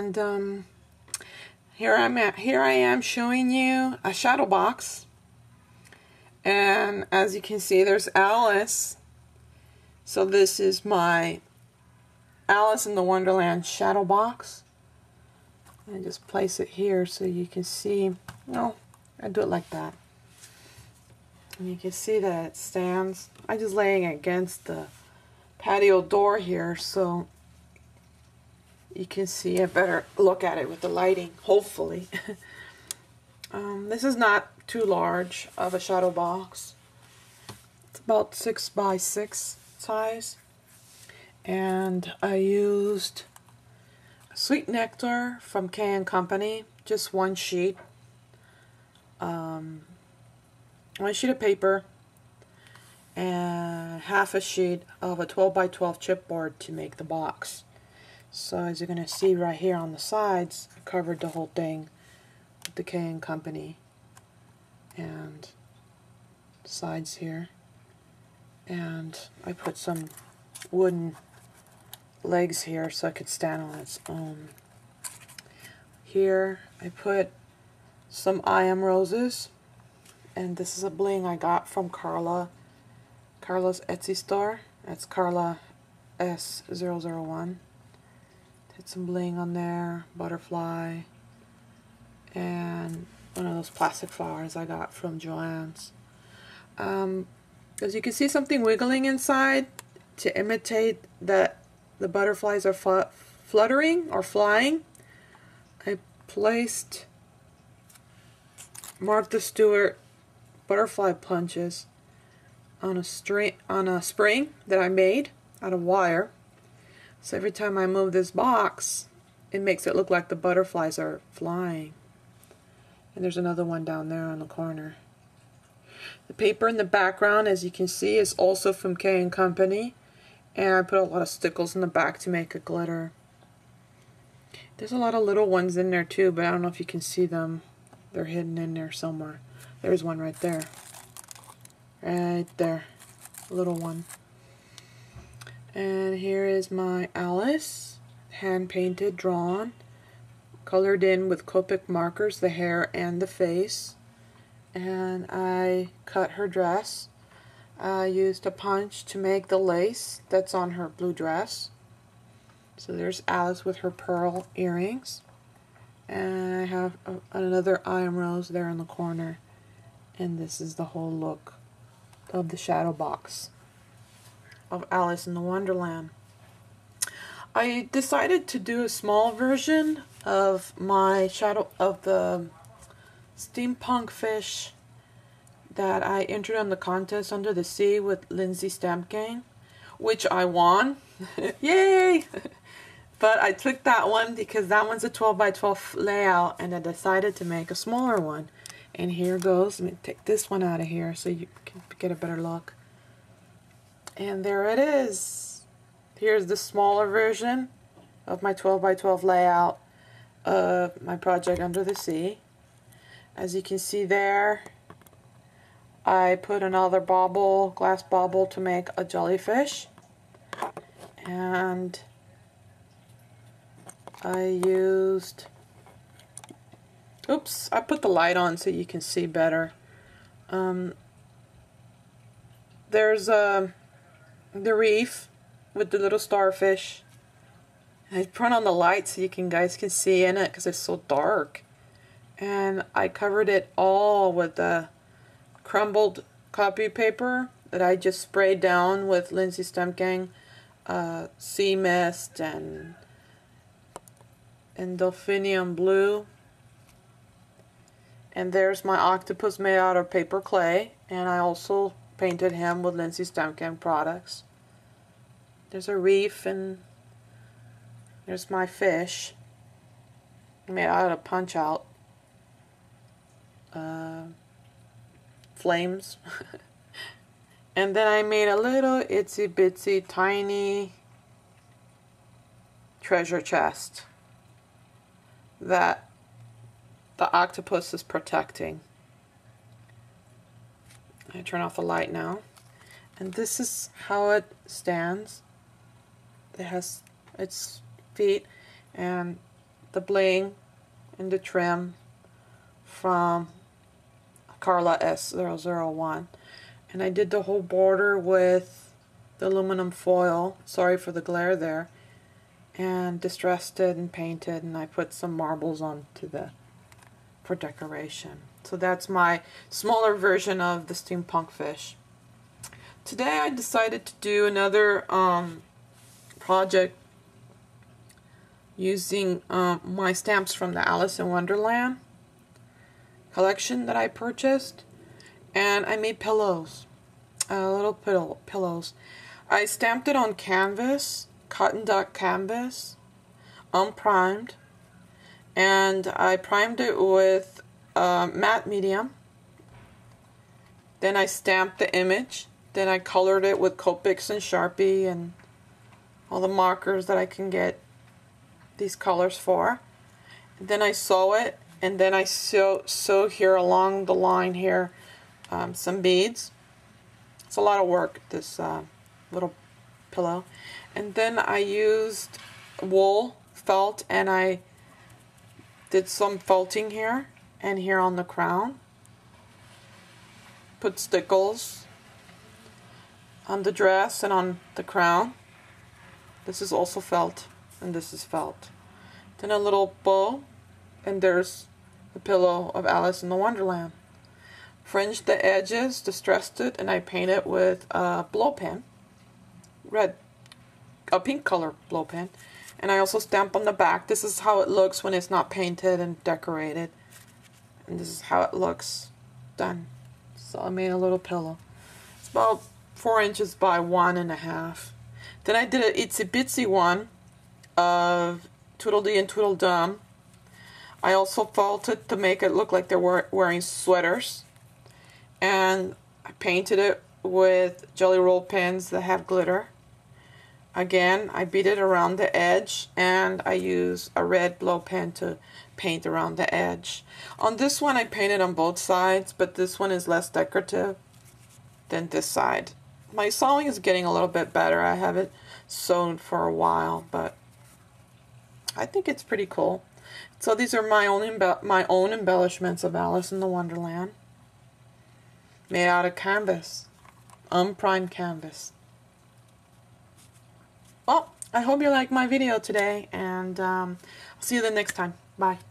And um, here I'm at, here I am showing you a shadow box. And as you can see, there's Alice. So this is my Alice in the Wonderland shadow box. And just place it here so you can see. No, I do it like that. And you can see that it stands. I'm just laying against the patio door here so you can see a better look at it with the lighting, hopefully. um, this is not too large of a shadow box. It's about 6 by 6 size. And I used Sweet Nectar from K & Company, just one sheet. Um, one sheet of paper and half a sheet of a 12 by 12 chipboard to make the box. So as you're going to see right here on the sides, I covered the whole thing with the K & Company and sides here. And I put some wooden legs here so it could stand on its own. Here I put some I Am Roses and this is a bling I got from Carla Carla's Etsy store that's Carla S001 some bling on there butterfly and one of those plastic flowers I got from Joann's um, as you can see something wiggling inside to imitate that the butterflies are fluttering or flying I placed Martha Stewart butterfly punches on a string on a spring that I made out of wire. So every time I move this box, it makes it look like the butterflies are flying. And there's another one down there on the corner. The paper in the background, as you can see, is also from K & Company. And I put a lot of stickles in the back to make it glitter. There's a lot of little ones in there too, but I don't know if you can see them. They're hidden in there somewhere. There's one right there. Right there. Little one. And here is my Alice. Hand painted, drawn. Colored in with Copic markers, the hair and the face. And I cut her dress. I used a punch to make the lace that's on her blue dress. So there's Alice with her pearl earrings. And I have a, another I Am Rose there in the corner and this is the whole look of the shadow box of Alice in the Wonderland. I decided to do a small version of my shadow of the steampunk fish that I entered on the contest under the sea with Lindy's Stamp Gang, which I won. Yay! but I took that one because that one's a 12 by 12 layout and I decided to make a smaller one. And here goes. Let me take this one out of here so you can get a better look. And there it is. Here's the smaller version of my 12 by 12 layout of my project Under the Sea. As you can see there, I put another bauble, glass bauble to make a jellyfish. And I used Oops, I put the light on so you can see better. Um, there's uh, the reef with the little starfish. I put on the light so you can guys can see in it because it's so dark. And I covered it all with the crumbled copy paper that I just sprayed down with Lindy's Stamp Gang uh, sea mist and and delphinium blue and there's my octopus made out of paper clay. And I also painted him with Lindy's Stamp products. There's a reef and there's my fish made out of punch out uh, flames. and then I made a little itsy bitsy tiny treasure chest that the octopus is protecting. I turn off the light now. And this is how it stands. It has its feet and the bling and the trim from Carla S001 and I did the whole border with the aluminum foil sorry for the glare there and distressed it and painted and I put some marbles onto the for decoration so that's my smaller version of the steampunk fish. Today I decided to do another um, project using um, my stamps from the Alice in Wonderland collection that I purchased and I made pillows uh, little pillow pillows. I stamped it on canvas cotton duck canvas unprimed and I primed it with uh, matte medium then I stamped the image then I colored it with Copics and Sharpie and all the markers that I can get these colors for then I sew it and then I sew, sew here along the line here um, some beads. It's a lot of work, this uh, little pillow. And then I used wool felt and I did some felting here and here on the crown. Put stickles on the dress and on the crown. This is also felt and this is felt. Then a little bow and there's the pillow of Alice in the Wonderland. Fringed the edges, distressed it, and I painted with a blow pen, red, a pink color blow pen. And I also stamp on the back. This is how it looks when it's not painted and decorated. And this is how it looks done. So I made a little pillow. It's about four inches by one and a half. Then I did an itsy bitsy one of Tweedledee and Tweedledum I also felted to make it look like they're wearing sweaters. And I painted it with Gelly Roll pens that have glitter. Again, I beat it around the edge and I use a red blow pen to paint around the edge. On this one I painted on both sides, but this one is less decorative than this side. My sewing is getting a little bit better. I haven't sewn for a while, but I think it's pretty cool. So these are my own my own embellishments of Alice in the Wonderland. Made out of canvas. Unprimed canvas. Well, I hope you liked my video today, and um, I'll see you the next time. Bye.